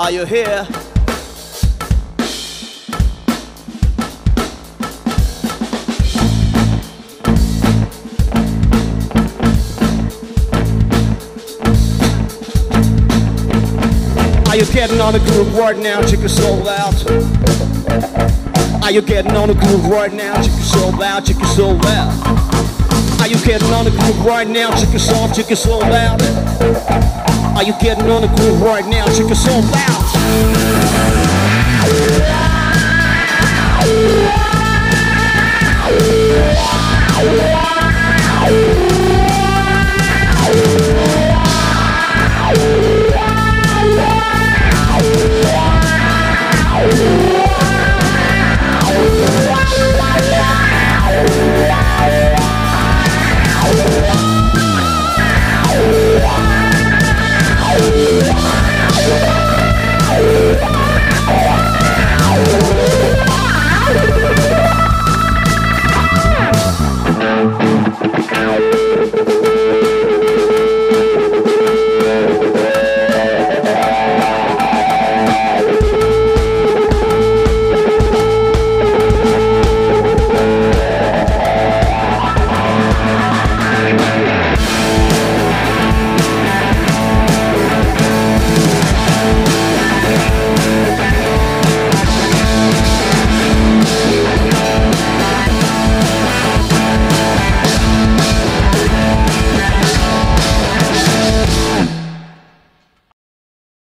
Are you here? Are you getting on the groove right now? Check your soul out. Are you getting on the groove right now? Check your soul out, check your soul out. Are you getting on the groove right now? Check your soul, check your soul out. Are you getting on the groove right now? Check your soul out.